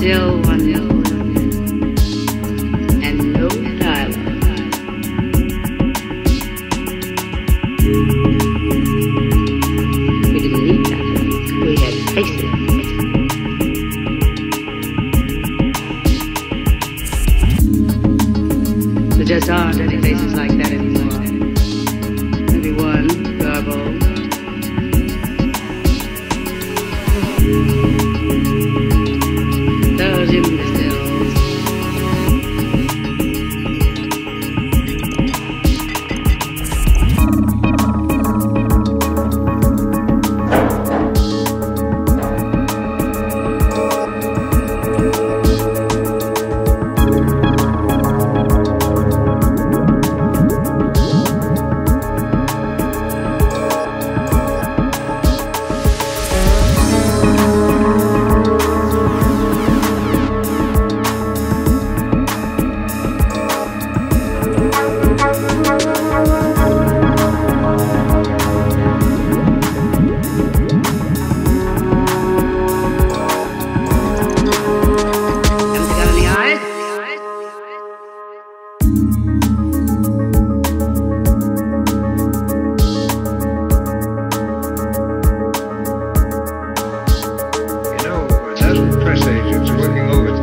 Still wonderful and no dialogue. We didn't need. We had just aren't any faces like that Press agents working overtime